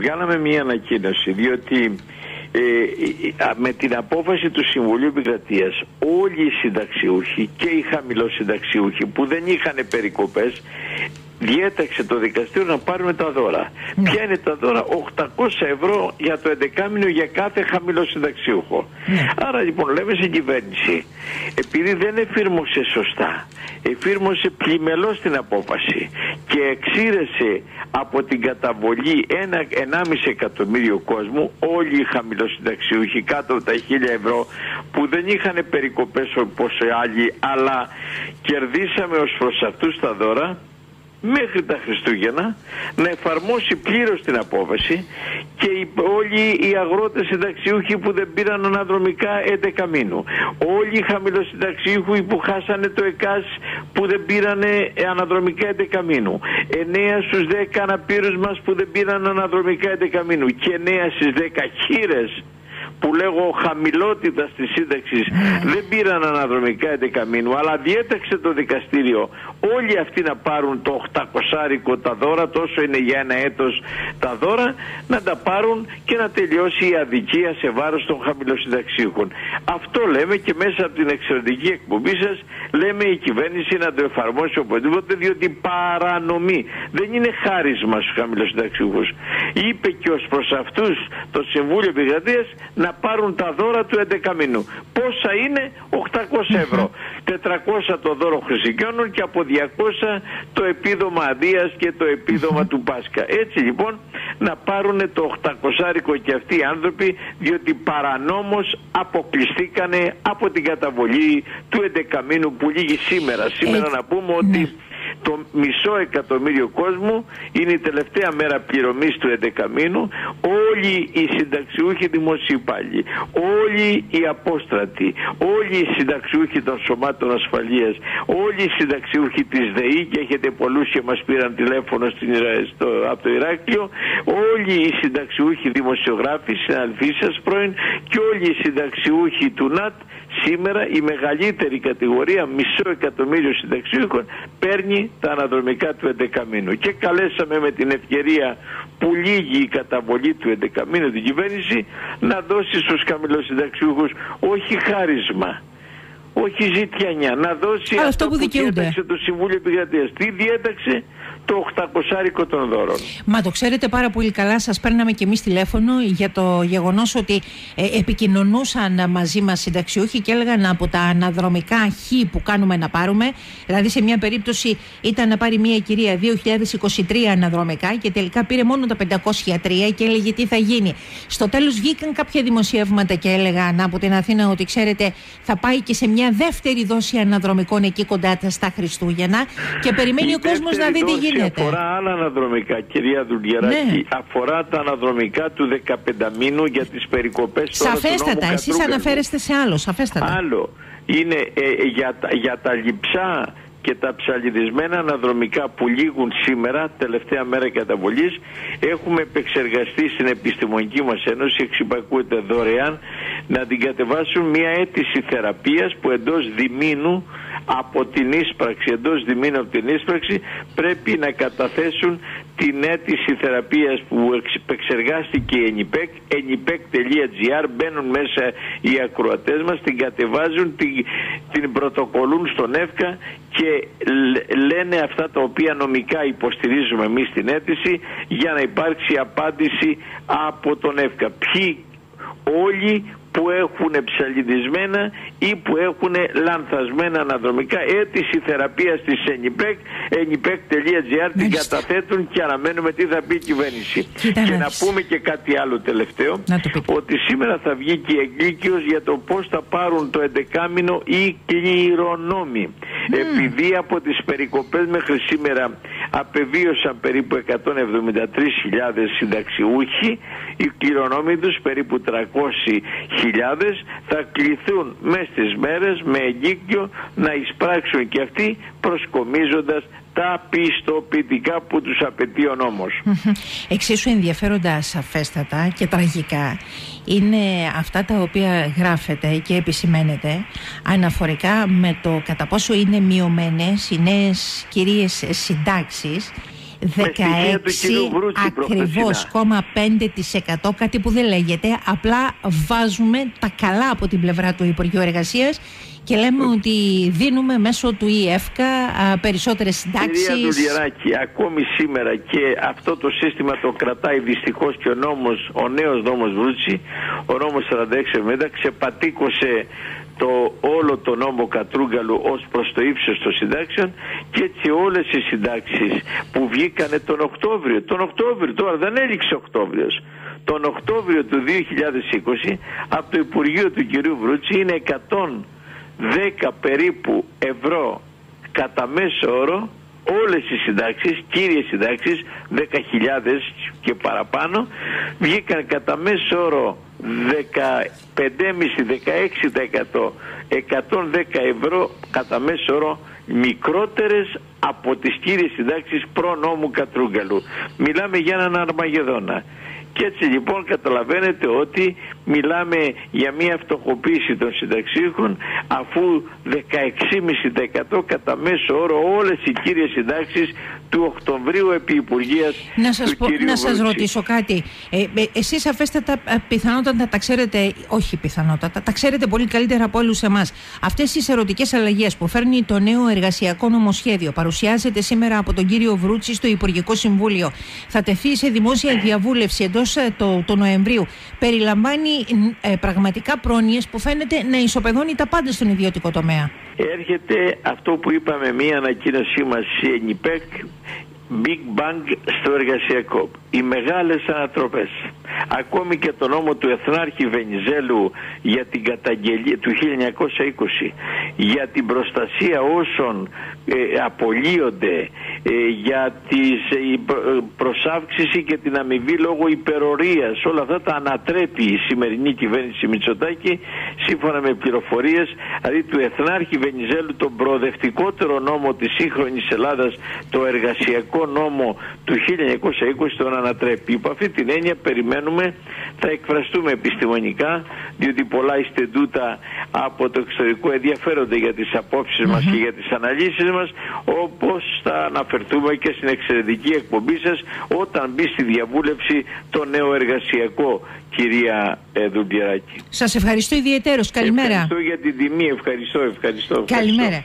Βγάλαμε μια ανακοίνωση διότι ε, με την απόφαση του Συμβουλίου Επικρατείας όλοι οι συνταξιούχοι και οι χαμηλοσυνταξιούχοι που δεν είχαν περικοπές διέταξε το δικαστήριο να πάρουμε τα δώρα. Ναι. Ποια είναι τα δώρα, 800 ευρώ για το 11 μήνο για κάθε χαμηλό συνταξιούχο. Ναι. Άρα λοιπόν λέμε στην κυβέρνηση, επειδή δεν εφήρμοσε σωστά, εφήρμοσε πλημελώς την απόφαση και εξήρεσε από την καταβολή 1,5 εκατομμύριο κόσμου, όλοι οι χαμηλοσυνταξιούχοι κάτω από τα 1000 ευρώ που δεν είχαν περικοπές όπως άλλοι, αλλά κερδίσαμε ως προς αυτούς τα δώρα, μέχρι τα Χριστούγεννα να εφαρμόσει πλήρως την απόφαση και οι, όλοι οι αγρότες συνταξιούχοι που δεν πήραν αναδρομικά 11 μήνου. Όλοι οι χαμηλοσυνταξιούχοι που χάσανε το ΕΚΑΣ που δεν πήραν αναδρομικά 11 μήνου. 9 στους 10 αναπήρους μας που δεν πήραν αναδρομικά 11 μήνου. Και 9 στις 10 χείρες που λέγω χαμηλότητας της σύνταξης ναι. δεν πήραν αναδρομικά 11 μήνου, αλλά διέταξε το δικαστήριο όλοι αυτοί να πάρουν το 800 τα δώρα, τόσο είναι για ένα έτος τα δώρα, να τα πάρουν και να τελειώσει η αδικία σε βάρος των χαμηλοσυνταξίουχων. Αυτό λέμε και μέσα από την εξαιρετική εκπομπή σας λέμε η κυβέρνηση να το εφαρμόσει οπωσδήποτε διότι παρανομεί. Δεν είναι χάρισμα στους χαμηλοσυνταξίουχους. Είπε και ως προς αυτούς το Συμβούλιο Επικρατείας να πάρουν τα δώρα του 11 μήνου. Πόσα είναι; 800 ευρώ. 400 το δώρο Χριστιανών και από 200 το επίδομα Αδείας και το επίδομα του Πάσκα. Έτσι λοιπόν να πάρουν το 800 και αυτοί οι άνθρωποι διότι παρανόμως αποκλειστήκανε από την καταβολή του 11 μήνου που λύγει σήμερα. Σήμερα να πούμε ότι ναι το μισό εκατομμύριο κόσμου είναι η τελευταία μέρα πληρωμής του 11 μήνου όλοι οι συνταξιούχοι δημόσιοι υπάλληλοι όλοι οι απόστρατοι όλοι οι συνταξιούχοι των σωμάτων ασφαλείας όλοι οι συνταξιούχοι της ΔΕΗ και έχετε πολλούς και μας πήραν τηλέφωνο στην, στο, από το Ηράκλειο. Όλοι οι συνταξιούχοι δημοσιογράφοι συναλφοί σας πρώην και όλοι οι συνταξιούχοι του ΝΑΤ σήμερα η μεγαλύτερη κατηγορία μισό εκατομμύριο συνταξιούχων παίρνει τα αναδρομικά του 11 μήνου. Και καλέσαμε με την ευκαιρία που λύγει η καταβολή του 11 μήνου την κυβέρνηση να δώσει στους χαμηλοσυνταξιούχους όχι χάρισμα, όχι ζητιανιά, να δώσει αυτό, αυτό που, που διέταξε το Συμβούλιο Επικρατείας. Τι διέταξε; Το 800 των δώρων. Μα το ξέρετε πάρα πολύ καλά, σας παίρναμε και εμείς τηλέφωνο για το γεγονός ότι ε, επικοινωνούσαν μαζί μας συνταξιούχοι και έλεγαν από τα αναδρομικά χ που κάνουμε να πάρουμε, δηλαδή σε μια περίπτωση ήταν να πάρει μια κυρία 2023 αναδρομικά και τελικά πήρε μόνο τα 503 και έλεγε τι θα γίνει. Στο τέλος βγήκαν κάποια δημοσιεύματα και έλεγαν από την Αθήνα ότι ξέρετε θα πάει και σε μια δεύτερη δόση αναδρομικών εκεί κοντά στα Χριστούγεννα και περιμένει ο κόσμος να δει τι γίνεται γίνεται; αφορά άλλα αναδρομικά, κυρία Δουλγεράκη. Ναι. Αφορά τα αναδρομικά του 15 μήνου για τις περικοπές Σαφέστατα, εσείς αναφέρεστε σε άλλο, σαφέστατα. Άλλο. Είναι ε, για, για τα λιψά και τα ψαλιδισμένα αναδρομικά που λήγουν σήμερα, τελευταία μέρα καταβολής, έχουμε επεξεργαστεί στην Επιστημονική μας Ένωση, εξυπακούεται δωρεάν, να την κατεβάσουν μια αίτηση θεραπείας που εντός διμήνου από την ίσπραξη, εντός διμήνου από την ίσπραξη, πρέπει να καταθέσουν την αίτηση θεραπείας που επεξεργάστηκε η ΕΝΙΠΕΚ, enipec.gr, μπαίνουν μέσα οι ακροατές μας, την κατεβάζουν, την, την πρωτοκολούν στον ΕΦΚΑ και λένε αυτά τα οποία νομικά υποστηρίζουμε εμείς την αίτηση για να υπάρξει απάντηση από τον ΕΦΚΑ. Ποιοι όλοι που έχουν ψαλιδισμένα ή που έχουν λανθασμένα αναδρομικά. Αίτηση θεραπείας της ENIPEC enipec.gr την καταθέτουν και αναμένουμε τι θα πει η κυβέρνηση. και να πούμε και κάτι άλλο τελευταίο ότι σήμερα θα βγει και η εγκύκειος για το πώς θα πάρουν το 11 μήνο οι κληρονόμοι. Επειδή από τις περικοπές μέχρι σήμερα απεβίωσαν περίπου 173.000 συνταξιούχοι, οι κληρονόμοι τους περίπου 300.000 θα κληθούν μέσα στις μέρες με εγκύκιο να εισπράξουν και αυτοί προσκομίζοντας τα πιστοποιητικά που τους απαιτεί ο νόμος. Εξίσου ενδιαφέροντα σαφέστατα και τραγικά είναι αυτά τα οποία γράφεται και επισημαίνεται αναφορικά με το κατά πόσο είναι μειωμένες οι νέες κυρίες συντάξεις. 16,5% κάτι που δεν λέγεται. Απλά βάζουμε τα καλά από την πλευρά του Υπουργείου Εργασίας και λέμε ότι δίνουμε μέσω του ΙΕΦΚΑ περισσότερες συντάξεις. Κυρία Δουλιεράκη, ακόμη σήμερα και αυτό το σύστημα το κρατάει δυστυχώς και ο νόμος, ο νέος νόμος Βρούτσι, ο νόμος 46 ξεπατήκωσε το όλο το νόμο Κατρούγκαλου ως προς το ύψος των συντάξεων και έτσι όλες οι συντάξεις που βγήκανε τον Οκτώβριο, τον Οκτώβριο τώρα δεν έληξε Οκτώβριος, τον Οκτώβριο του 2020 από το Υπουργείο του κυρίου Βρούτσι είναι 110 περίπου ευρώ κατά μέσο όρο όλες οι συντάξεις, κύριες συντάξεις, 10.000 και παραπάνω, βγήκαν κατά μέσο όρο 15,5-16% 110 ευρώ κατά μέσο όρο μικρότερες από τις κύριες συντάξεις προ νόμου Κατρούγκαλου. Μιλάμε για έναν Αρμαγεδόνα. Και έτσι λοιπόν καταλαβαίνετε ότι μιλάμε για μια φτωχοποίηση των συνταξίχων αφού 16,5% κατά μέσο όρο όλες οι κύριες συντάξεις του Οκτωβρίου επί Υπουργείας να σας, πω, να σας ρωτήσω κάτι. Ε, ε, εσείς αφέστατα ε, πιθανότατα τα ξέρετε, όχι πιθανότατα, τα ξέρετε πολύ καλύτερα από όλους εμάς. Αυτές οι ερωτικές αλλαγές που φέρνει το νέο εργασιακό νομοσχέδιο παρουσιάζεται σήμερα από τον κύριο Βρούτση στο Υπουργικό Συμβούλιο. Θα τεθεί σε δημόσια διαβούλευση εντός ε, το, το Νοεμβρίου. Περιλαμβάνει ε, πραγματικά πρόνοιες που φαίνεται να ισοπεδώνει τα πάντα στον ιδιωτικό τομέα. Έρχεται αυτό που είπαμε μία ανακοίνωσή μας σε ΕΝΙΠΕΚ Big Bang στο εργασιακό. Οι μεγάλες ανατροπές. Ακόμη και το νόμο του Εθνάρχη Βενιζέλου για την καταγγελία του 1920 για την προστασία όσων ε, απολύονται ε, για τις, ε, προσάυξηση και την αμοιβή λόγω υπερορίας. Όλα αυτά τα ανατρέπει η σημερινή κυβέρνηση Μητσοτάκη σύμφωνα με πληροφορίες δηλαδή του Εθνάρχη Βενιζέλου τον προοδευτικότερο νόμο της σύγχρονης Ελλάδας το εργασιακό νόμο του 1920 τον ανατρέπει. Υπό αυτή την έννοια περιμένουμε θα εκφραστούμε επιστημονικά διότι πολλά ιστεντούτα από το εξωτερικό ενδιαφέρονται για τις απόψεις μας και για τις αναλύσεις μας όπως θα αναφερθούμε και στην εξαιρετική εκπομπή σας όταν μπει στη διαβούλευση το νέο εργασιακό κυρία Δουλειαράκη. Σας ευχαριστώ ιδιαίτερος. Καλημέρα. Ευχαριστώ για την τιμή. Ευχαριστώ, ευχαριστώ. ευχαριστώ. Καλημέρα.